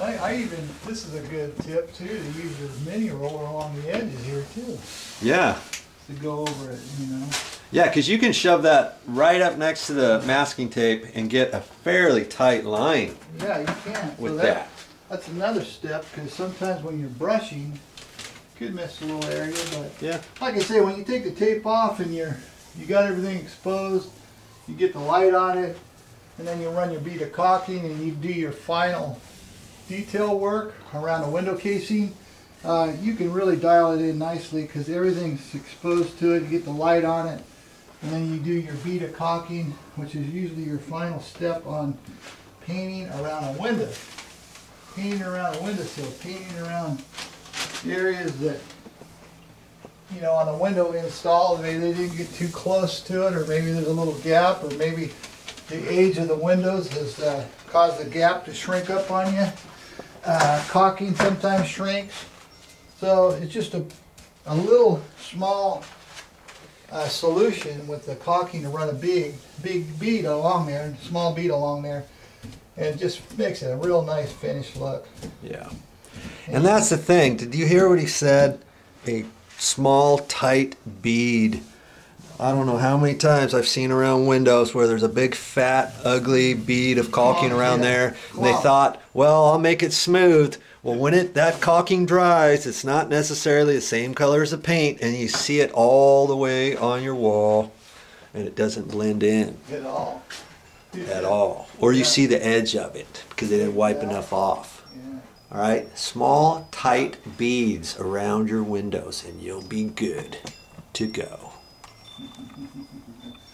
I, I even, this is a good tip too, to use your mini roller along the edges here too, Yeah. to go over it, you know. Yeah, because you can shove that right up next to the masking tape and get a fairly tight line Yeah, you can. So with that- that. That's another step, because sometimes when you're brushing, you could miss a little area, but Yeah. like I say, when you take the tape off and you're, you got everything exposed, you get the light on it, and then you run your bead of caulking and you do your final detail work around the window casing, uh, you can really dial it in nicely because everything's exposed to it. You get the light on it, and then you do your bead of caulking, which is usually your final step on painting around a window. Painting around a windowsill, painting around areas that you know, on a window install, maybe they didn't get too close to it, or maybe there's a little gap, or maybe the age of the windows has uh, caused the gap to shrink up on you. Uh, caulking sometimes shrinks, so it's just a, a little small uh, solution with the caulking to run a big, big bead along there, small bead along there, and just makes it a real nice finished look. Yeah. And that's the thing. Did you hear what he said? A small, tight bead. I don't know how many times I've seen around windows where there's a big, fat, ugly bead of caulking Oh, around yeah. there, and they thought, "Well, I'll make it smooth." Well, when it that caulking dries, it's not necessarily the same color as the paint, and you see it all the way on your wall, and it doesn't blend in At all. at all, or you Yeah. see the edge of it because they didn't wipe enough off. Yeah. All right, small, tight beads around your windows, and you'll be good to go. Thank you.